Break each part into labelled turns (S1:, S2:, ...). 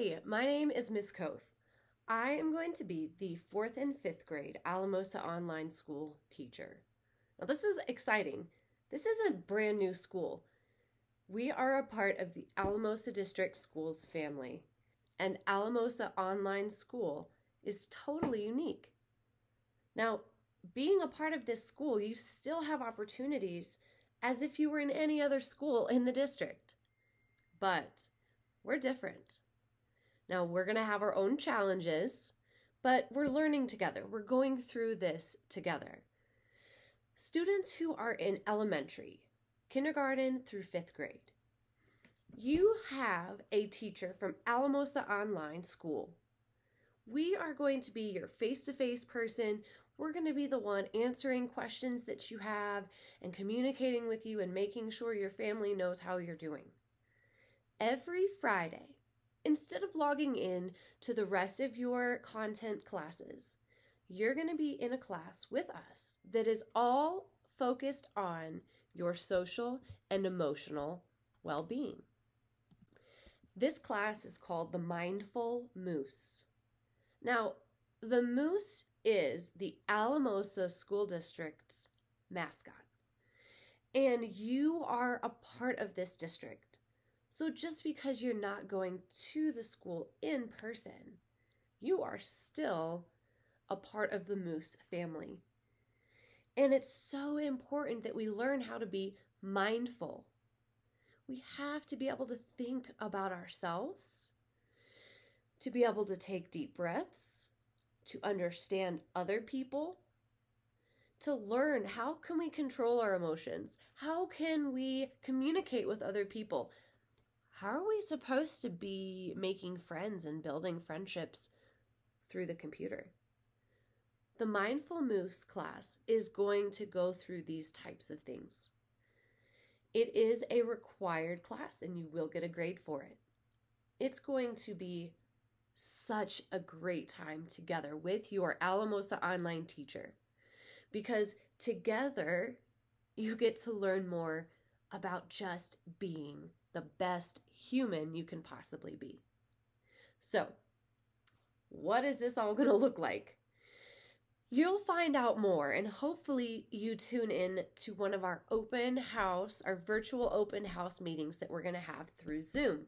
S1: Hi, my name is Miss Koth. I am going to be the fourth and fifth grade Alamosa Online School teacher. Now, this is exciting. This is a brand new school. We are a part of the Alamosa District Schools family, and Alamosa Online School is totally unique. Now, being a part of this school, you still have opportunities as if you were in any other school in the district. But we're different. Now, we're going to have our own challenges, but we're learning together. We're going through this together. Students who are in elementary, kindergarten through fifth grade, you have a teacher from Alamosa Online School. We are going to be your face to face person. We're going to be the one answering questions that you have and communicating with you and making sure your family knows how you're doing. Every Friday, instead of logging in to the rest of your content classes, you're going to be in a class with us that is all focused on your social and emotional well being. This class is called the Mindful Moose. Now, the moose is the Alamosa School District's mascot, and you are a part of this district. So just because you're not going to the school in person, you are still a part of the moose family. And it's so important that we learn how to be mindful. We have to be able to think about ourselves, to be able to take deep breaths, to understand other people, to learn how can we control our emotions? How can we communicate with other people? How are we supposed to be making friends and building friendships through the computer? The Mindful Moose class is going to go through these types of things. It is a required class and you will get a grade for it. It's going to be such a great time together with your Alamosa online teacher because together you get to learn more about just being the best human you can possibly be. So, what is this all going to look like? You'll find out more, and hopefully, you tune in to one of our open house, our virtual open house meetings that we're going to have through Zoom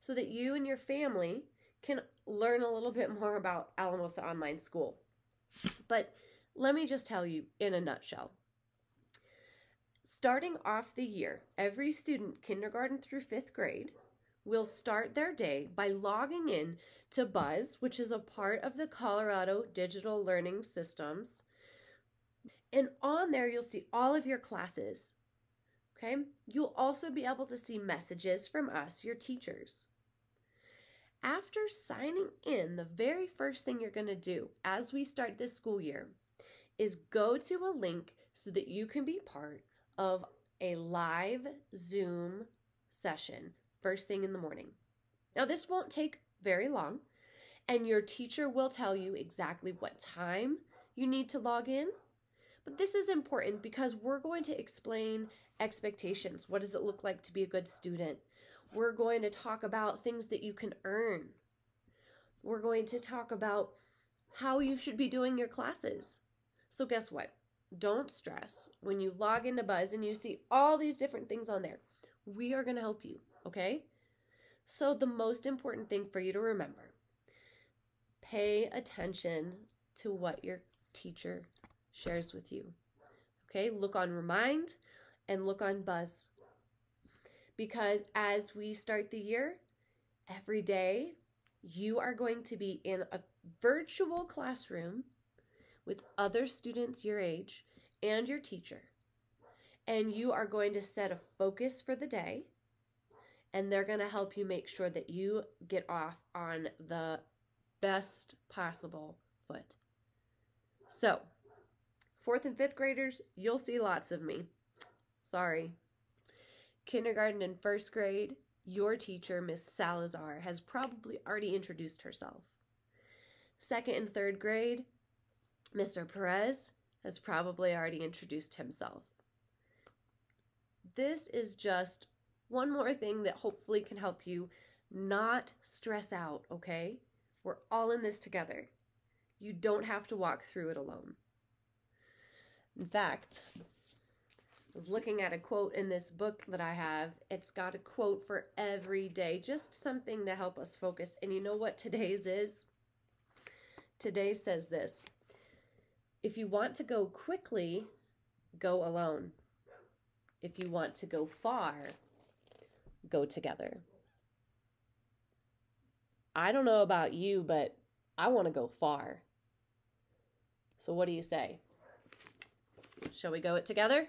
S1: so that you and your family can learn a little bit more about Alamosa Online School. But let me just tell you in a nutshell Starting off the year, every student, kindergarten through fifth grade, will start their day by logging in to Buzz, which is a part of the Colorado Digital Learning Systems. And on there, you'll see all of your classes. Okay? You'll also be able to see messages from us, your teachers. After signing in, the very first thing you're going to do as we start this school year is go to a link so that you can be part of a live Zoom session first thing in the morning. Now, this won't take very long, and your teacher will tell you exactly what time you need to log in. But this is important because we're going to explain expectations. What does it look like to be a good student? We're going to talk about things that you can earn. We're going to talk about how you should be doing your classes. So, guess what? Don't stress when you log into Buzz and you see all these different things on there. We are going to help you, okay? So, the most important thing for you to remember pay attention to what your teacher shares with you. Okay, look on Remind and look on Buzz. Because as we start the year, every day you are going to be in a virtual classroom with other students your age and your teacher. And you are going to set a focus for the day, and they're going to help you make sure that you get off on the best possible foot. So, fourth and fifth graders, you'll see lots of me. Sorry. Kindergarten and first grade, your teacher, Miss Salazar, has probably already introduced herself. Second and third grade, Mr. Perez has probably already introduced himself. This is just one more thing that hopefully can help you not stress out, okay? We're all in this together. You don't have to walk through it alone. In fact, I was looking at a quote in this book that I have. It's got a quote for every day, just something to help us focus. And you know what today's is? Today says this If you want to go quickly, go alone. If you want to go far, go together. I don't know about you, but I want to go far. So, what do you say? Shall we go it together?